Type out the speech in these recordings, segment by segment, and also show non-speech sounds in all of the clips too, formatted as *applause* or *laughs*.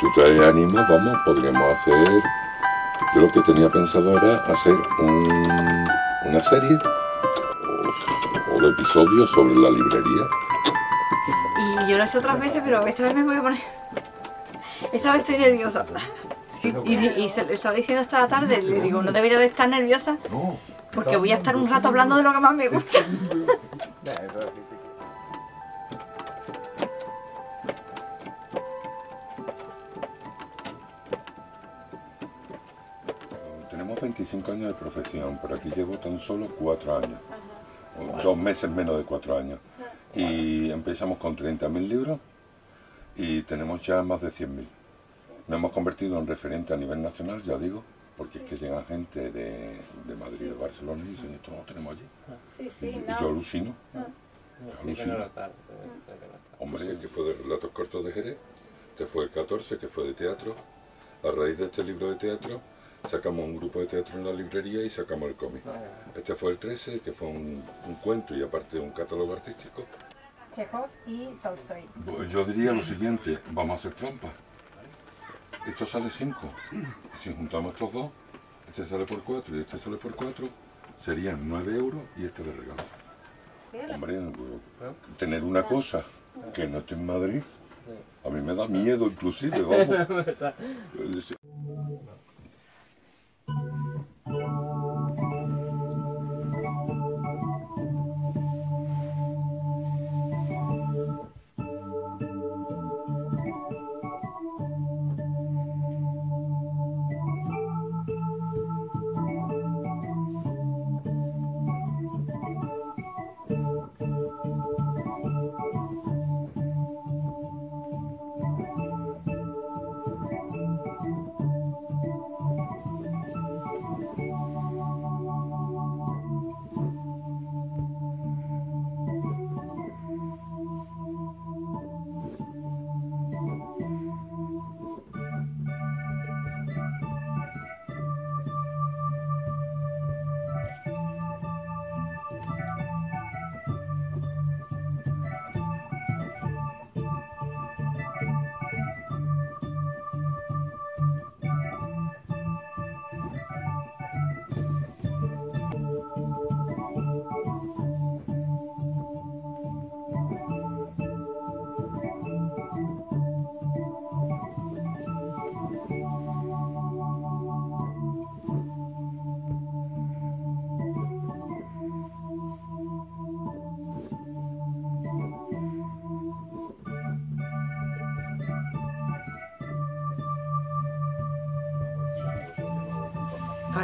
si tú te animas, vamos, podríamos hacer... Yo lo que tenía pensado era hacer un- una serie o, o de episodios sobre la librería. Y yo lo he hecho otras veces, pero esta vez me voy a poner... Esta vez estoy nerviosa. Y, y- y se lo estaba diciendo esta tarde, le digo, no debería de estar nerviosa porque voy a estar un rato hablando de lo que más me gusta. *laughs* años de profesión, pero aquí llevo tan solo 4 años. O Dos meses menos de 4 años. Y empezamos con 30.000 libros y tenemos ya más de 100.000. Nos hemos convertido en referente a nivel nacional, ya digo, porque es que llega gente de, de Madrid, de Barcelona y dicen, esto no lo tenemos allí. Sí, Y, sí, y no. yo alucino. Sí, que no lo está, sí, que no está. Hombre, que fue de relatos cortos de Jerez, este fue el 14, que fue de teatro. A raíz de este libro de teatro, sacamos un grupo de teatro en la librería y sacamos el cómic. Este fue el 13, que fue un, un cuento y aparte un catálogo artístico. Chekhov y Tolstoy. Yo diría lo siguiente, vamos a hacer trampa. Esto sale 5. Si juntamos estos dos, este sale por 4 y este sale por 4, serían 9 euros y este de regalo. Hombre, tener una cosa que no esté en Madrid, a mí me da miedo inclusive, vamos. *laughs*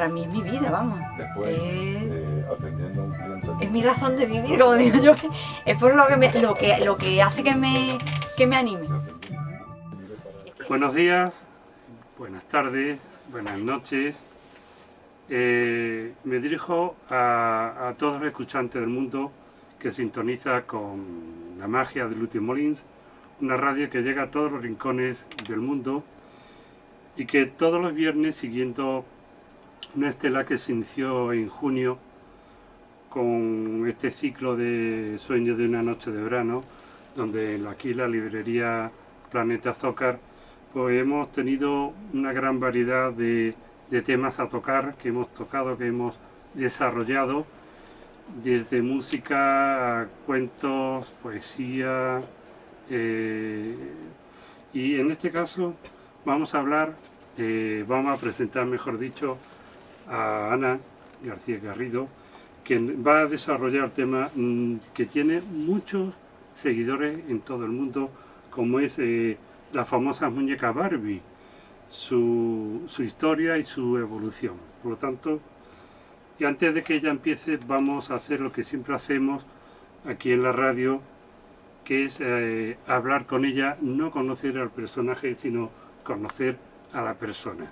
Para mí es mi vida, vamos. Después, Es, eh, atendiendo a un cliente es mi razón de vivir, como digo yo. Es por lo que, me- lo que, lo que hace que me, que me anime. Buenos días, buenas tardes, buenas noches. Eh, me dirijo a, a todos los escuchantes del mundo que sintoniza con la magia de Luti Molins, una radio que llega a todos los rincones del mundo y que todos los viernes, siguiendo una estela que se inició en junio con este ciclo de Sueños de una noche de verano, donde aquí la librería Planeta Zócar pues hemos tenido una gran variedad de, temas a tocar que hemos tocado, que hemos desarrollado, desde música a cuentos, poesía, eh, y en este caso vamos a hablar, vamos a presentar, mejor dicho, a Ana García Garrido, quien va a desarrollar tema mm, que tiene muchos seguidores en todo el mundo, como es eh, la famosa muñeca Barbie, su, historia y su evolución. Por lo tanto, y antes de que ella empiece, vamos a hacer lo que siempre hacemos aquí en la radio, que es eh, hablar con ella, no conocer al personaje, sino conocer a la persona.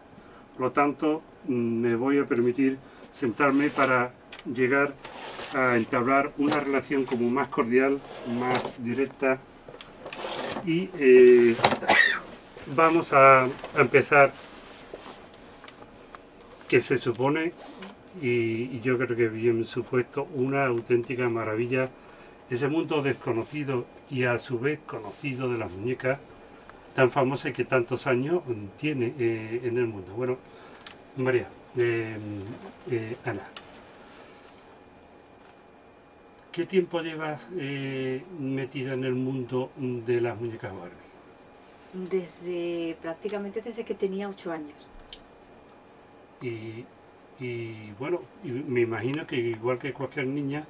Por lo tanto, me voy a permitir sentarme para llegar a entablar una relación como más cordial, más directa y eh, vamos a, empezar que se supone y, yo creo que bien supuesto una auténtica maravilla ese mundo desconocido y a su vez conocido de las muñecas tan famosa que tantos años tiene eh, en el mundo. Bueno, María, eh, eh, Ana, ¿qué tiempo llevas metida en el mundo de las muñecas Barbie? Desde prácticamente desde que tenía ocho años. Y, y bueno, me imagino que igual que cualquier niña,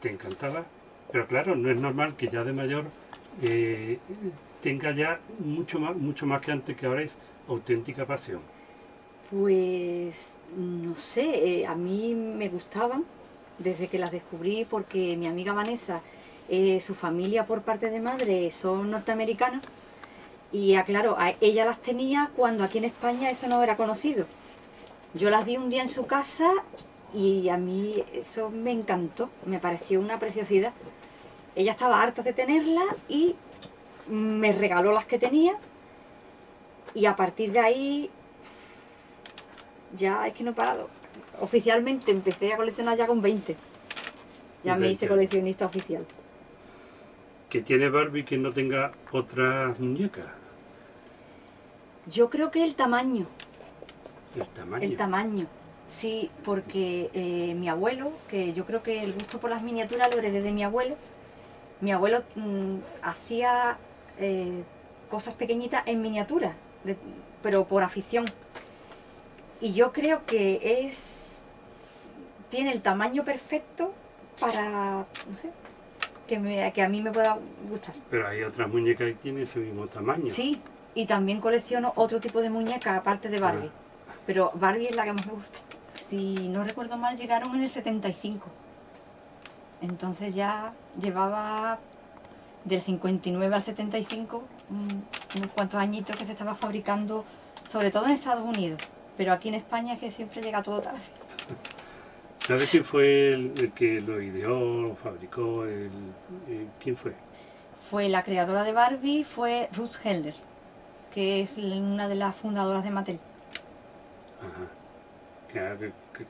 te encantaba, pero claro, no es normal que ya de mayor eh, tenga ya mucho más, mucho más que antes que ahora es auténtica pasión. Pues no sé, eh, a mí me gustaban desde que las descubrí porque mi amiga Vanessa, eh, su familia por parte de madre son norteamericanas y aclaro, ella las tenía cuando aquí en España eso no era conocido. Yo las vi un día en su casa y a mí eso me encantó, me pareció una preciosidad. Ella estaba harta de tenerla y me regaló las que tenía y a partir de ahí ya es que no he parado. Oficialmente empecé a coleccionar ya con 20. Ya me hice coleccionista oficial. ¿Que tiene Barbie que no tenga otras muñecas? Yo creo que el tamaño. El tamaño. El tamaño. Sí, porque eh, mi abuelo, que yo creo que el gusto por las miniaturas lo heredé de mi abuelo, mi abuelo mm, hacía eh, cosas pequeñitas en miniatura, pero por afición. Y yo creo que es tiene el tamaño perfecto para, no sé, que, que a mí me pueda gustar. Pero hay otras muñecas que tienen ese mismo tamaño. Sí, y también colecciono otro tipo de muñecas aparte de Barbie. Ah. Pero Barbie es la que más me gusta si no recuerdo mal, llegaron en el 75. Entonces ya llevaba del 59 al 75 unos cuantos añitos que se estaba fabricando, sobre todo en Estados Unidos, pero aquí en España es que siempre llega todo tarde. *laughs* ¿Sabes quién fue el, que lo ideó, lo fabricó? ¿Quién fue? Fue la creadora de Barbie, fue Ruth Helder, que es una de las fundadoras de Mattel. Ajá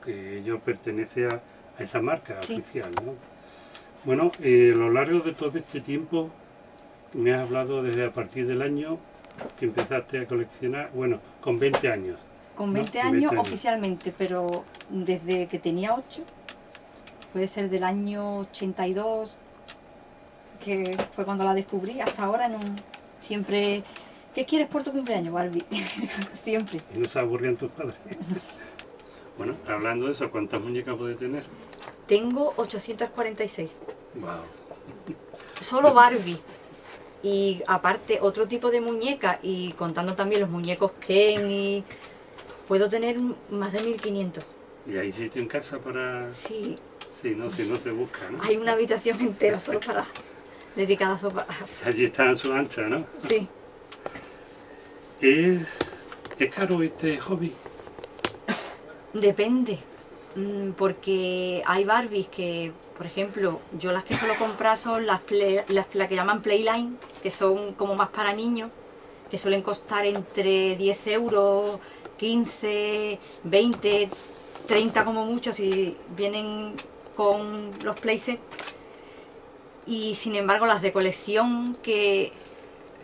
que, ello pertenece a, esa marca oficial. ¿no? Bueno, eh, a lo largo de todo este tiempo, me has hablado desde a partir del año que empezaste a coleccionar, bueno, con 20 años. Con 20, años, oficialmente, pero desde que tenía 8, puede ser del año 82, que fue cuando la descubrí, hasta ahora no, siempre... ¿Qué quieres por tu cumpleaños, Barbie? *laughs* siempre. ¿Y no se aburrían tus padres? *laughs* Bueno, hablando de eso, ¿cuántas muñecas puede tener? Tengo 846. Wow. Solo Barbie. Y aparte otro tipo de muñeca y contando también los muñecos Ken y puedo tener más de 1500. ¿Y hay sitio en casa para...? Sí. Sí, no, si no se busca, ¿no? Hay una habitación entera solo para... *laughs* dedicada a sopa. Allí está en su ancha, ¿no? Sí. ¿Es, es caro este hobby? Depende, mm, porque hay Barbies que, por ejemplo, yo las que suelo comprar son las, las, que llaman Playline, que son como más para niños, que suelen costar entre 10 euros, 15, 20, 30 como mucho, si vienen con los playsets. Y sin embargo las de colección, que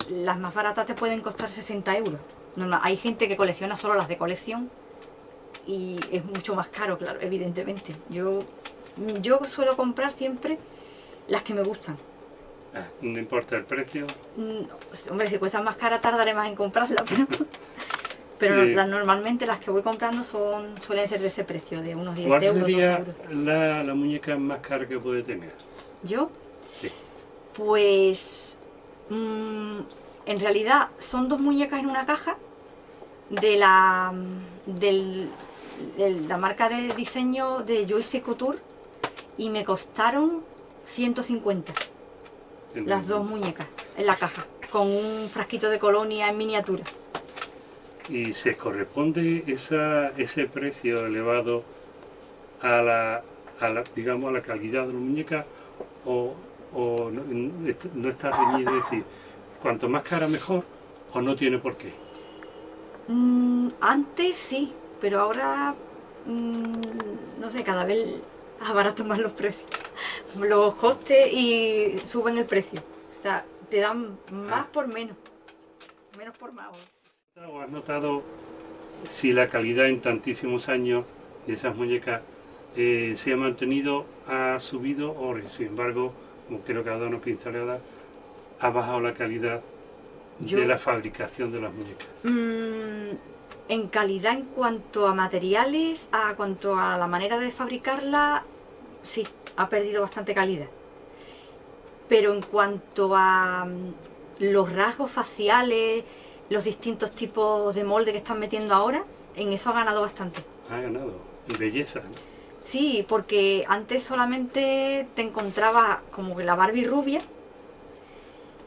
las más baratas te pueden costar 60 euros. hay gente que colecciona solo las de colección y es mucho más caro, claro, evidentemente. Yo, yo suelo comprar siempre las que me gustan. Ah, ¿No importa el precio? Mm, hombre, si cuestan más cara tardaré más en comprarlas, *laughs* pero, pero normalmente las que voy comprando son suelen ser de ese precio, de unos 10 ¿Cuál euros. sería la, la muñeca más cara que puede tener? ¿Yo? Sí. Pues mm, en realidad son dos muñecas en una caja de la del la marca de diseño de Joyce Couture y me costaron 150 las dos muñecas en la caja con un frasquito de colonia en miniatura. ¿Y se corresponde esa, ese precio elevado a la, a la, digamos, a la calidad de la muñeca o, o no, está reñido decir, cuanto más cara mejor o no tiene por qué? Mm, antes sí, pero ahora, mm, no sé, cada vez abaratan más los precios, *laughs* los costes y suben el precio. O sea, te dan más por menos. menos por más. ¿O has notado si la calidad en tantísimos años de esas muñecas eh, se ha mantenido, ha subido o sin embargo, como creo que ha dado una pincelada, ha bajado la calidad Yo- de la fabricación de las muñecas? Mm, en calidad en cuanto a materiales, a cuanto a la manera de fabricarla, sí, ha perdido bastante calidad. Pero en cuanto a mm, los rasgos faciales, los distintos tipos de molde que están metiendo ahora, en eso ha ganado bastante. Ha ganado. Y belleza. ¿no? Sí, porque antes solamente te encontrabas como que la Barbie rubia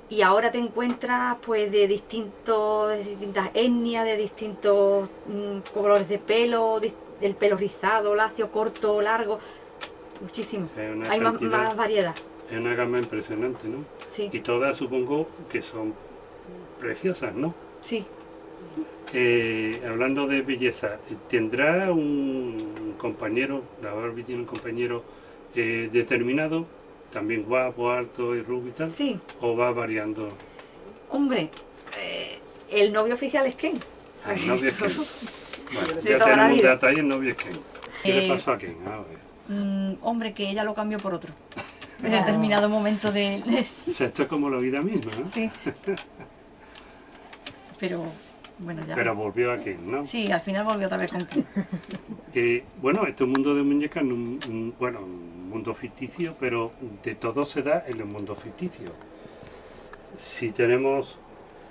y ahora te encuentras pues de distintos de distintas etnias, de distintos mm, colores de pelo, dis- el pelo rizado, lacio, corto, largo, muchísimo. O sea, hay más variedad, Es una gama impresionante, ¿no? sí, Y todas supongo que son preciosas, ¿no? Sí. Eh, hablando de belleza, ¿tendrá un compañero, la Barbie tiene un compañero eh, determinado, también guapo, alto y rubio y tal? Sí, ¿O va variando? hombre, eh, el novio oficial es Ken. El novio es Ken. Bueno, De ya tenemos vida. detalle, el novio es Ken. ¿Qué le Eh, pasó a Ken? A ver. Mm, hombre, que ella lo cambió por otro. *laughs* En determinado momento de... de- O sea, esto es como la vida misma, ¿no? Sí. *laughs* Pero bueno, ya. Pero volvió a Ken, ¿no? Sí, al final volvió otra vez con. Eh, *laughs* bueno, este mundo de muñecas, es un, un- bueno, un mundo ficticio, pero de todo se da en el mundo ficticio. Si tenemos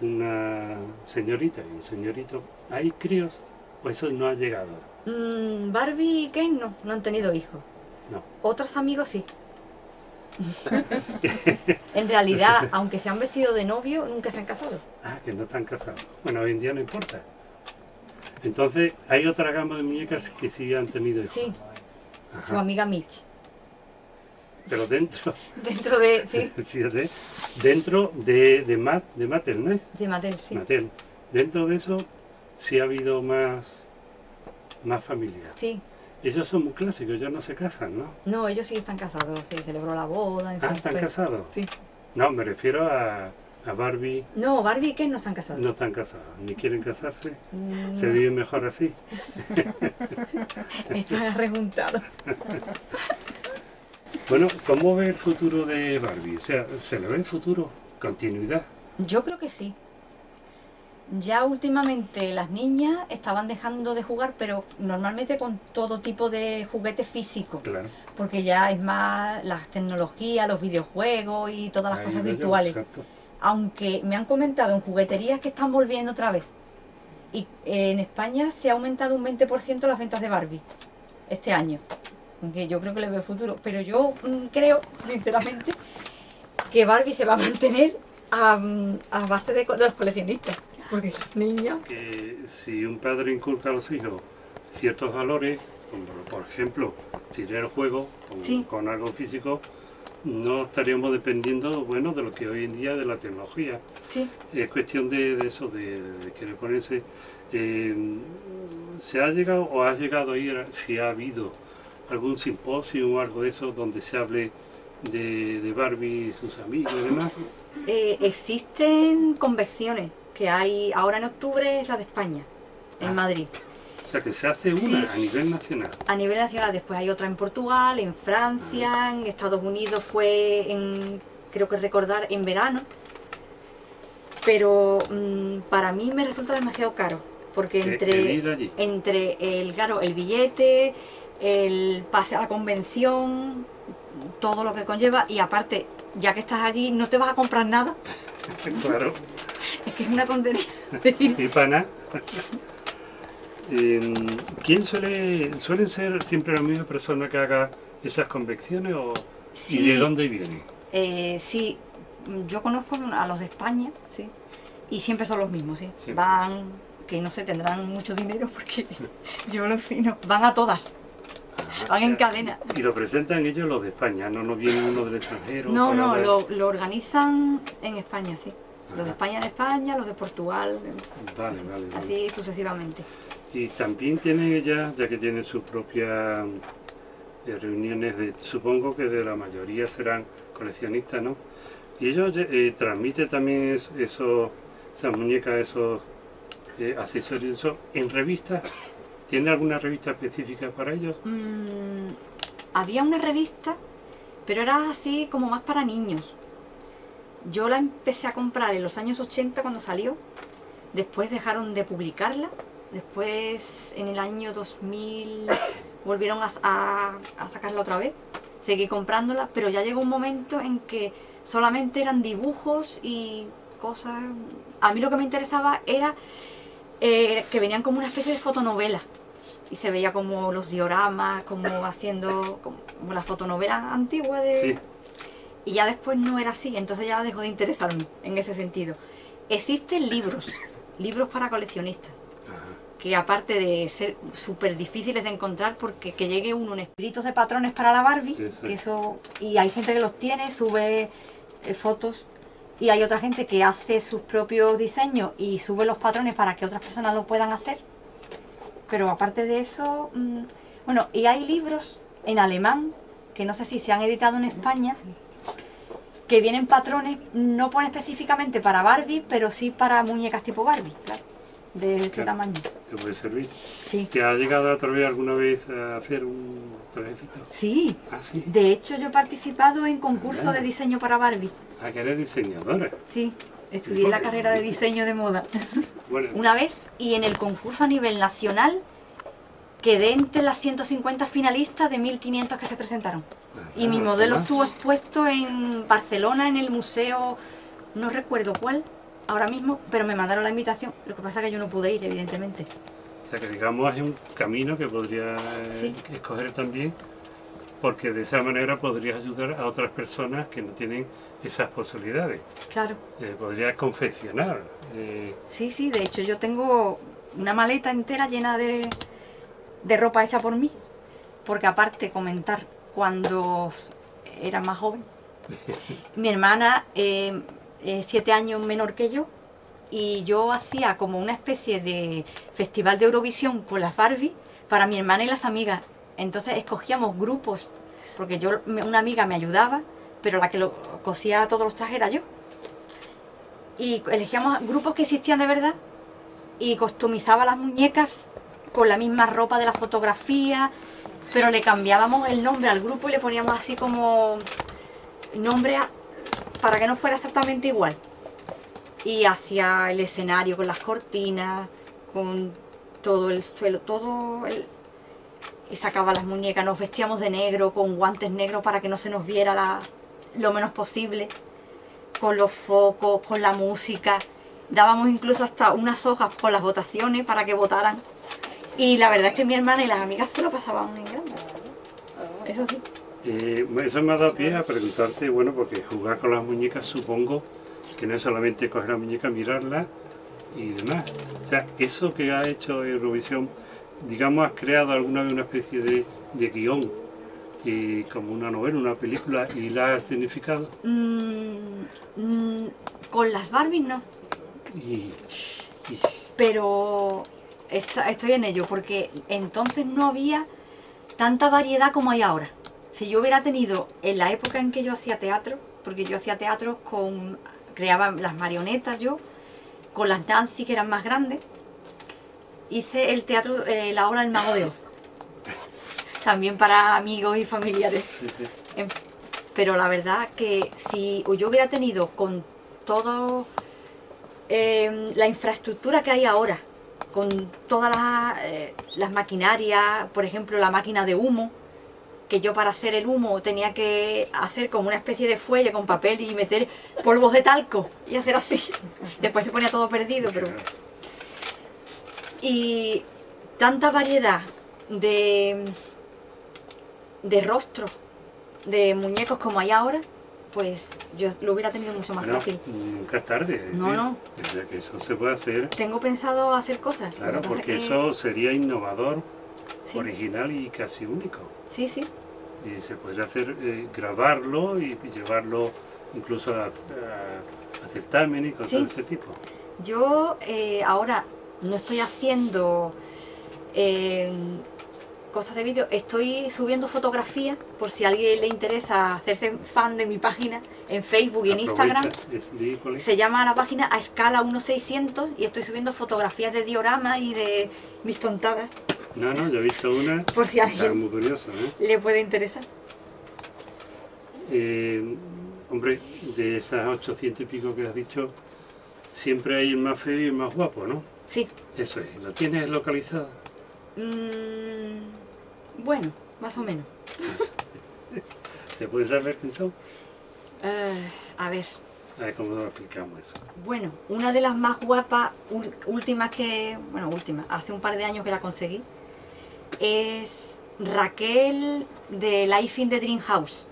una señorita y un señorito, ¿hay críos? ¿O eso no ha llegado? Mm, Barbie y Ken no, no han tenido hijos. No. Otros amigos sí. *laughs* en realidad, aunque se han vestido de novio, nunca se han casado. Ah, que no están casados. Bueno, hoy en día no importa. Entonces, hay otra gama de muñecas que sí han tenido hijos. Sí, Ajá. su amiga Mitch. Pero dentro, *laughs* Dentro de, sí, *laughs* fíjate, dentro de, de, Mat- de Mattel, ¿no es? de Mattel, sí. Mattel. Dentro de eso sí ha habido más, más familia. Sí. Ellos son muy clásicos, ellos no se casan, ¿no? No, ellos sí están casados, sí, celebró la boda, en Ah, fin. ¿están pues- casados? Sí. No, me refiero a, a Barbie, No, Barbie y Ken no están casados. no están casados, ni quieren casarse, Mm, se vive mejor así. *laughs* están rejuntados. *laughs* Bueno, ¿cómo ve el futuro de Barbie? O sea, ¿se le ve el futuro? ¿Continuidad? Yo creo que sí. Ya últimamente las niñas estaban dejando de jugar, pero normalmente con todo tipo de juguetes físicos, Claro. porque ya es más las tecnologías, los videojuegos y todas las Ahí cosas yo, virtuales. Aunque me han comentado en jugueterías que están volviendo otra vez. Y eh, en España se ha aumentado un 20% las ventas de Barbie este año. Aunque yo creo que le veo futuro. Pero yo mm, creo, sinceramente, que Barbie se va a mantener a, mm, a base de los coleccionistas. Porque los niños. que si un padre inculca a los hijos ciertos valores, como por ejemplo, tirar el juego con, Sí. con algo físico, no estaríamos dependiendo bueno de lo que hoy en día de la tecnología. Sí, Es cuestión de, de eso, de, de querer ponerse. eh, ¿Se ha llegado o ha llegado a ir, si ha habido algún simposio o algo de eso donde se hable de, de Barbie y sus amigos y demás? eh, existen convenciones que hay. Ahora en octubre es la de España, en Ah. Madrid. O sea, que se hace una Sí. a nivel nacional. A nivel nacional, después hay otra en Portugal, en Francia, en Estados Unidos fue en, creo que recordar, en verano. Pero mm, para mí me resulta demasiado caro, porque entre, entre el, claro, el billete, el pase a la convención, todo lo que conlleva, y aparte, ya que estás allí, no te vas a comprar nada, *laughs* Claro. es que es una tontería. *laughs* Y pana. Em, ¿Quién suele, suelen ser siempre la misma persona que haga esas convecciones o y de dónde vienen? Eh, sí, yo conozco a los de España, sí, y siempre son los mismos, sí. Siempre. Van, que no sé, tendrán mucho dinero porque *laughs* yo lo sé, no, van a todas, van en cadena. Y lo presentan ellos los de España, no nos viene uno del extranjero. No, no, lo, lo organizan en España, sí. Los de. España en España, los de Portugal, Vale, vale, vale. así sucesivamente. Y también tienen ellas, ya que tienen sus propias eh, reuniones, de, supongo que de la mayoría serán coleccionistas, ¿no? Y ellos eh, transmiten también es- esos esas muñecas, esos eh, accesorios, eso, en revistas. ¿Tiene alguna revista específica para ellos? Mm, había una revista, pero era así como más para niños. Yo la empecé a comprar en los años 80 cuando salió. Después dejaron de publicarla. Después, en el año 2000, *coughs* volvieron a, sacarla otra vez. Seguí comprándola, pero ya llegó un momento en que solamente eran dibujos y cosas. A mí lo que me interesaba era eh, que venían como una especie de fotonovela. Y se veía como los dioramas, como haciendo como la fotonovela antigua de, Sí. y ya después no era así, entonces ya dejó de interesarme en ese sentido. Existen libros, *laughs* libros para coleccionistas, Ajá. que aparte de ser súper difíciles de encontrar, porque que llegue uno en espíritus de patrones para la Barbie, Sí, sí. que eso, y hay gente que los tiene, sube eh, fotos, y hay otra gente que hace sus propios diseños y sube los patrones para que otras personas lo puedan hacer. Pero aparte de eso, mm, bueno, y hay libros en alemán, que no sé si se han editado en España, que vienen patrones, no pone específicamente para Barbie, pero sí para muñecas tipo Barbie, claro, de este Claro. tamaño. ¿Te puede servir? Sí. ¿Te ha llegado a atrever alguna vez a hacer un trajecito? Sí, Ah, sí. de hecho yo he participado en concursos de diseño para Barbie. Ah, que eres diseñadora. Sí, estudié la carrera de diseño de moda *laughs* Bueno, una vez y en el concurso a nivel nacional quedé entre las 150 finalistas de 1500 que se presentaron. Y mi ah, modelo estuvo expuesto en Barcelona, en el museo, no recuerdo cuál ahora mismo, pero me mandaron la invitación. Lo que pasa es que yo no pude ir, evidentemente. O sea que digamos es un camino que podría eh, Sí. escoger también, porque de esa manera podrías ayudar a otras personas que no tienen esas posibilidades. Claro. Eh, podrías confeccionar. eh, Sí, sí, de hecho yo tengo una maleta entera llena de, de ropa hecha por mí. Porque aparte comentar, cuando era más joven, *laughs* mi hermana eh, es siete años menor que yo y yo hacía como una especie de festival de Eurovisión con las Barbie para mi hermana y las amigas. Entonces escogíamos grupos, porque yo me- una amiga me ayudaba, pero la que lo cosía todos los trajes era yo y elegíamos grupos que existían de verdad y customizaba las muñecas con la misma ropa de la fotografía, pero le cambiábamos el nombre al grupo y le poníamos así como nombre para que no fuera exactamente igual. Y hacia el escenario con las cortinas, con todo el suelo, todo el... Y sacaba las muñecas, nos vestíamos de negro, con guantes negros para que no se nos viera la- lo menos posible con los focos, con la música. Dábamos incluso hasta unas hojas con las votaciones para que votaran. Y la verdad es que mi hermana y las amigas se lo pasaban en grande. Eso sí. eh, eso me ha dado pie a preguntarte, bueno, porque jugar con las muñecas supongo que no es solamente coger la muñeca, mirarla y demás. O sea, eso que ha hecho Eurovisión, digamos, has creado alguna vez una especie de, de guion, y como una novela, una película, y la has significado. Mm, mm, con las Barbies no, Y, y- pero estoy en ello porque entonces no había tanta variedad como hay ahora. Si yo hubiera tenido en la época en que yo hacía teatro, porque yo hacía teatro con, creaba las marionetas yo, con las Nancy que eran más grandes, hice el teatro, eh, la obra del Mago de Oz. También para amigos y familiares. sí, sí. Em, Pero la verdad que si yo hubiera tenido con todo em, la infraestructura que hay ahora, con todas las, eh, las maquinarias, por ejemplo la máquina de humo, que yo para hacer el humo tenía que hacer como una especie de fuelle con papel y meter polvos de talco y hacer así. *laughs* Después se ponía todo perdido, pero... Y tanta variedad de, de rostros, de muñecos como hay ahora, pues yo lo hubiera tenido mucho más Bueno, fácil. nunca es tarde. No, no. o sea, que eso se puede hacer, Tengo pensado hacer cosas. claro, porque es que- eso sería innovador, sí, original y casi único. sí, sí. Y se podría hacer, eh, grabarlo y llevarlo incluso a, a, a certámenes y cosas Sí. de ese tipo. Yo eh, ahora no estoy haciendo eh, cosas de vídeo. Estoy subiendo fotografías por si a alguien le interesa hacerse fan de mi página en Facebook y en Instagram. Se llama la página a escala 1600 y estoy subiendo fotografías de dioramas y de mis tontadas No, no, yo he visto una. por si a alguien muy curioso, ¿eh? le puede interesar. Eh, Hombre, de esas 800 y pico que has dicho, siempre hay el más feo y el más guapo, ¿no? Sí. Eso es. ¿Lo tienes localizado? Mm, bueno, más o menos. *laughs* ¿Se puede saber quién son? Eh, a ver, A ver cómo lo explicamos eso. bueno, una de las más guapas últimas que, bueno, última, hace un par de años que la conseguí, es Raquel de Life in the Dream House.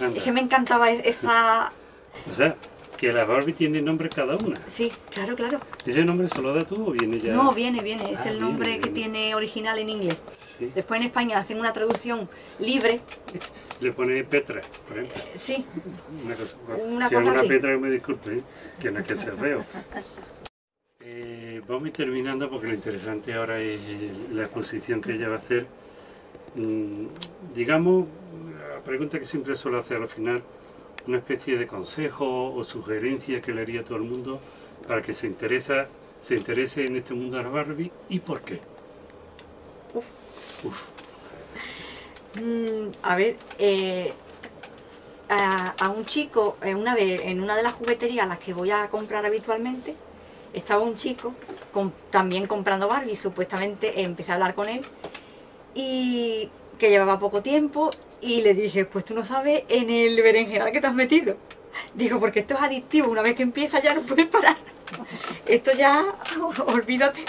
Anda. Es que me encantaba e- esa... *laughs* O sea, que la Barbie tiene nombre cada una. Sí, claro, claro. ¿Ese nombre se lo da tú o viene ya? No, viene, viene, es Ah, el nombre viene, que viene. tiene original en inglés. Sí. Después en España hacen una traducción libre, Le pone Petra, por ejemplo. sí, Una cosa, Una si cosa alguna así. Petra que me disculpe, ¿eh? que no es que sea feo. Eh, vamos a ir terminando porque lo interesante ahora es la exposición que ella va a hacer. Mm, digamos, la pregunta que siempre suelo hacer al final, una especie de consejo o sugerencia que le haría a todo el mundo para que se interesa, se interese en este mundo de la Barbie y por qué. Uf, Mm, a ver, eh, a, un chico, eh, una vez en una de las jugueterías a las que voy a comprar habitualmente, estaba un chico también comprando Barbie, supuestamente empecé a hablar con él y que llevaba poco tiempo y le dije, pues tú no sabes en el berenjenal que te has metido. Digo, porque esto es adictivo, una vez que empieza ya no puedes parar. *laughs* Esto ya, *laughs* olvídate.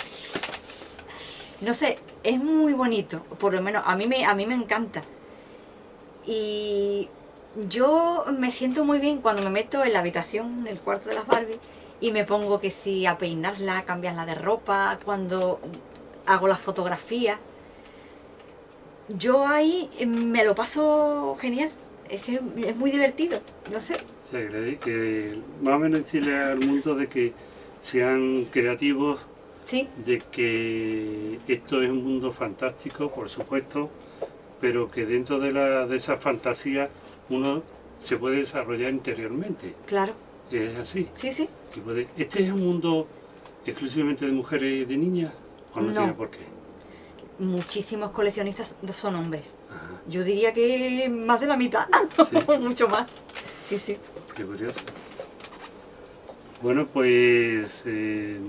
No sé, es muy bonito, por lo menos a mí me, a mí me encanta. Y yo me siento muy bien cuando me meto en la habitación, en el cuarto de las Barbie, y me pongo que si a peinarla, a cambiarla de ropa, cuando hago las fotografías. Yo ahí eh, me lo paso genial, es que es muy divertido, no sé. Sea, que, que más o menos decirle al mundo de que sean creativos, Sí, de que esto es un mundo fantástico, por supuesto, pero que dentro de, la, de esa fantasía uno se puede desarrollar interiormente. claro, Es así. sí, sí. puede- ¿Este es un mundo exclusivamente de mujeres y de niñas? ¿O no, No. tiene por qué? Muchísimos coleccionistas son hombres. Ajá, Yo diría que más de la mitad, *laughs* Sí. mucho más. Sí, sí. qué curioso. Bueno, pues eh,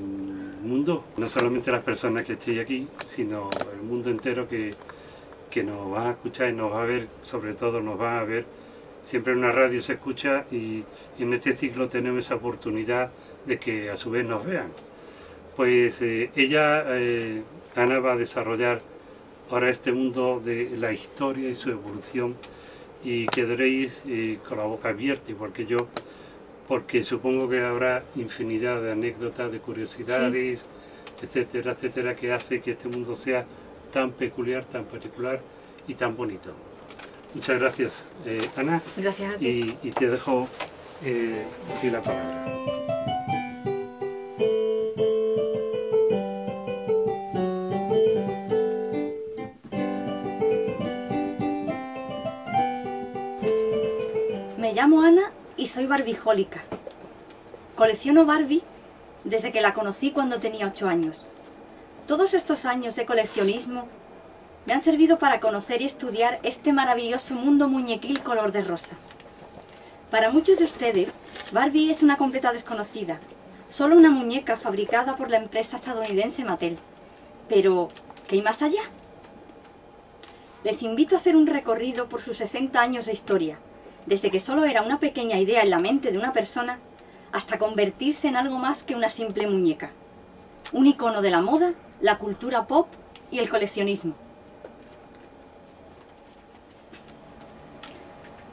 mundo, no solamente las personas que estéis aquí, sino el mundo entero que, que nos va a escuchar y nos va a ver, sobre todo nos va a ver. Siempre en una radio se escucha y, en este ciclo tenemos esa oportunidad de que a su vez nos vean. Pues eh, ella, eh, desarrollar ahora este mundo de la historia y su evolución y quedaréis eh, con la boca abierta, igual que yo, porque supongo que habrá infinidad de anécdotas, de curiosidades, etcétera, etcétera, que hace que este mundo sea tan peculiar, tan particular y tan bonito. Muchas gracias, eh, Ana, Gracias a ti. y, y te dejo eh, la palabra. Barbijólica. Colecciono Barbie desde que la conocí cuando tenía 8 años. Todos estos años de coleccionismo me han servido para conocer y estudiar este maravilloso mundo muñequil color de rosa. Para muchos de ustedes, Barbie es una completa desconocida, solo una muñeca fabricada por la empresa estadounidense Mattel. Pero, ¿qué hay más allá? Les invito a hacer un recorrido por sus 60 años de historia, desde que solo era una pequeña idea en la mente de una persona hasta convertirse en algo más que una simple muñeca. Un icono de la moda, la cultura pop y el coleccionismo.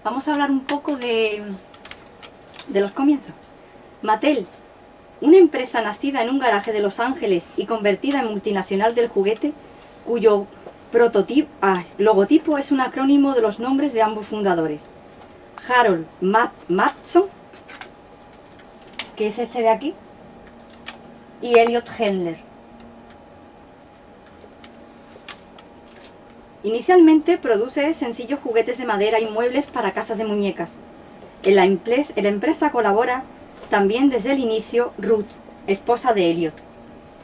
Vamos a hablar un poco de, de los comienzos. Mattel, una empresa nacida en un garaje de Los Ángeles y convertida en multinacional del juguete, cuyo prototipo, ah, logotipo es un acrónimo de los nombres de ambos fundadores. Harold Matt Matson, que es este de aquí, y Elliot Hendler. Inicialmente produce sencillos juguetes de madera y muebles para casas de muñecas. En la, la empresa colabora también desde el inicio Ruth, esposa de Elliot,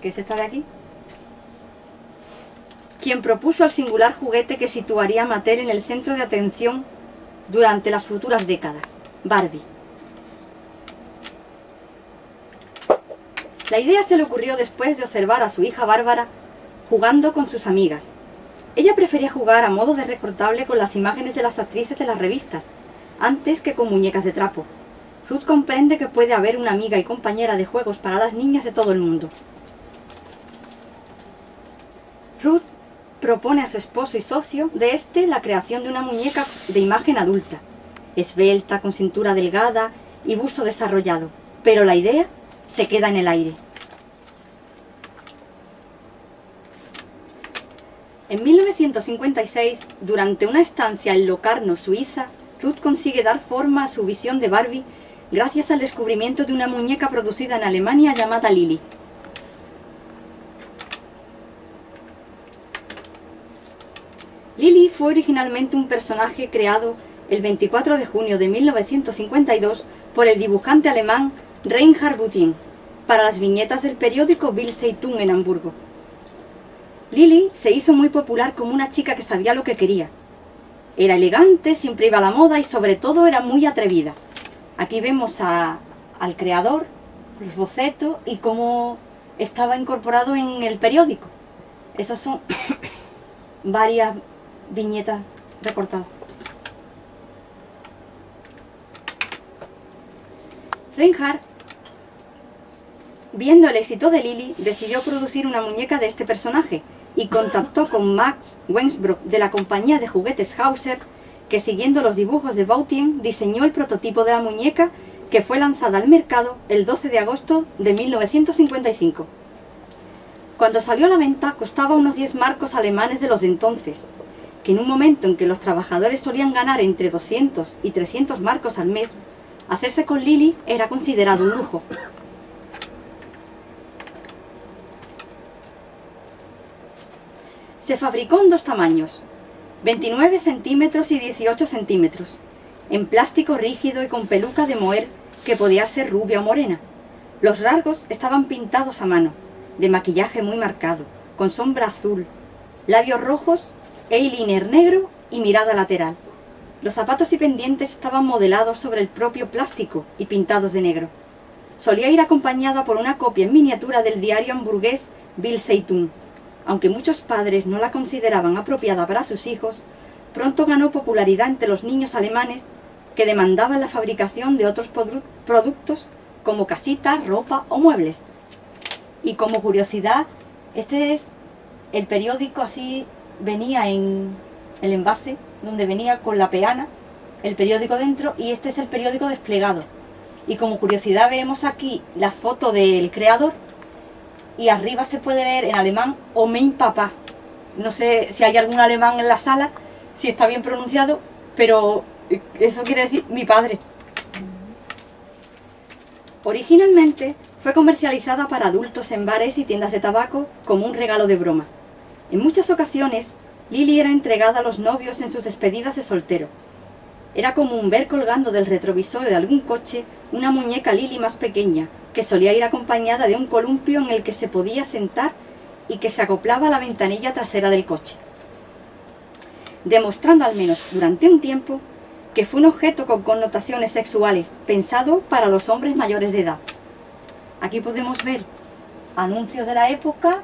que es esta de aquí, quien propuso el singular juguete que situaría a Mattel en el centro de atención durante las futuras décadas, Barbie. La idea se le ocurrió después de observar a su hija Bárbara jugando con sus amigas. Ella prefería jugar a modo de recortable con las imágenes de las actrices de las revistas, antes que con muñecas de trapo. Ruth comprende que puede haber una amiga y compañera de juegos para las niñas de todo el mundo. Ruth propone a su esposo y socio de este la creación de una muñeca de imagen adulta, esbelta, con cintura delgada y busto desarrollado, pero la idea se queda en el aire. En 1956, durante una estancia en Locarno, Suiza, Ruth consigue dar forma a su visión de Barbie gracias al descubrimiento de una muñeca producida en Alemania llamada Lily. Lily fue originalmente un personaje creado el 24 de junio de 1952 por el dibujante alemán Reinhard Butin para las viñetas del periódico Bild Zeitung en Hamburgo. Lily se hizo muy popular como una chica que sabía lo que quería. Era elegante, siempre iba a la moda y sobre todo era muy atrevida. Aquí vemos al creador, los bocetos y cómo estaba incorporado en el periódico. Esas son *coughs* varias viñetas recortadas. Reinhardt, viendo el éxito de Lily, decidió producir una muñeca de este personaje y contactó con Max Wensbrock de la compañía de juguetes Hauser, que siguiendo los dibujos de Bautien diseñó el prototipo de la muñeca que fue lanzada al mercado el 12 de agosto de 1955. Cuando salió a la venta costaba unos 10 marcos alemanes de los de entonces, que en un momento en que los trabajadores solían ganar entre 200 y 300 marcos al mes, hacerse con Lily era considerado un lujo. Se fabricó en dos tamaños, 29 centímetros y 18 centímetros, en plástico rígido y con peluca de moher que podía ser rubia o morena. Los rasgos estaban pintados a mano, de maquillaje muy marcado, con sombra azul, labios rojos, eyeliner negro y mirada lateral. Los zapatos y pendientes estaban modelados sobre el propio plástico y pintados de negro. Solía ir acompañada por una copia en miniatura del diario hamburgués Bild Zeitung. Aunque muchos padres no la consideraban apropiada para sus hijos, pronto ganó popularidad entre los niños alemanes que demandaban la fabricación de otros produ- productos como casitas, ropa o muebles. Y como curiosidad, este es el periódico así venía en el envase, donde venía con la peana, el periódico dentro, y este es el periódico desplegado. Y como curiosidad vemos aquí la foto del creador y arriba se puede leer en alemán O mein Papa. No sé si hay algún alemán en la sala, si está bien pronunciado, pero eso quiere decir mi padre. Originalmente fue comercializada para adultos en bares y tiendas de tabaco como un regalo de broma. En muchas ocasiones, Lily era entregada a los novios en sus despedidas de soltero. Era común ver colgando del retrovisor de algún coche una muñeca Lily más pequeña, que solía ir acompañada de un columpio en el que se podía sentar y que se acoplaba a la ventanilla trasera del coche, demostrando al menos durante un tiempo que fue un objeto con connotaciones sexuales, pensado para los hombres mayores de edad. Aquí podemos ver anuncios de la época,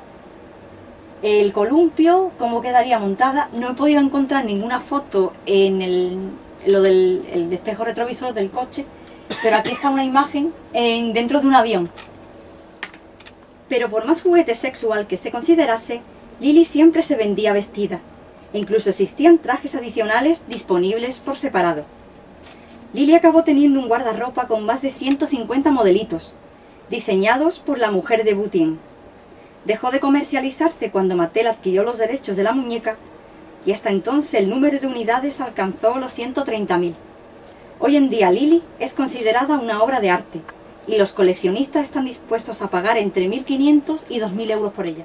el columpio, cómo quedaría montada. No he podido encontrar ninguna foto en el, lo del el espejo retrovisor del coche, pero aquí está una imagen en, dentro de un avión. Pero por más juguete sexual que se considerase, Lily siempre se vendía vestida. E incluso existían trajes adicionales disponibles por separado. Lily acabó teniendo un guardarropa con más de 150 modelitos, diseñados por la mujer de Butin. Dejó de comercializarse cuando Mattel adquirió los derechos de la muñeca y hasta entonces el número de unidades alcanzó los 130.000. Hoy en día Lily es considerada una obra de arte y los coleccionistas están dispuestos a pagar entre 1.500 y 2.000 euros por ella.